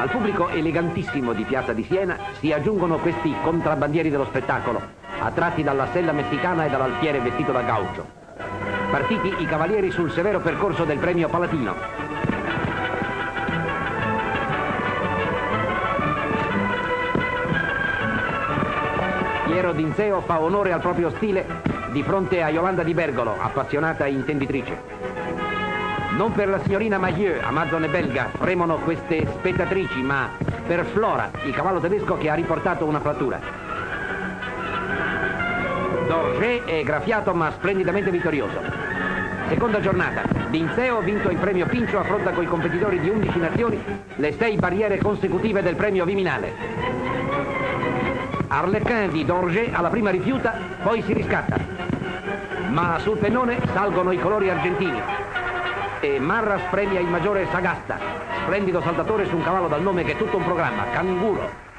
Al pubblico elegantissimo di Piazza di Siena si aggiungono questi contrabbandieri dello spettacolo, attratti dalla sella messicana e dall'alfiere vestito da gaucho. Partiti i cavalieri sul severo percorso del premio Palatino. Piero Dinzeo fa onore al proprio stile di fronte a Yolanda di Bergolo, appassionata intenditrice. Non per la signorina Mailleux, amazzone belga, fremono queste spettatrici, ma per Flora, il cavallo tedesco che ha riportato una frattura. Dorget è graffiato ma splendidamente vittorioso. Seconda giornata. Dinzeo, ha vinto il premio Pincio, affronta coi competitori di 11 nazioni le sei barriere consecutive del premio Viminale. Arlequin di Dorget alla prima rifiuta, poi si riscatta. Ma sul pennone salgono i colori argentini. E Marras premia il maggiore Sagasta, splendido saltatore su un cavallo dal nome che è tutto un programma, Canguro.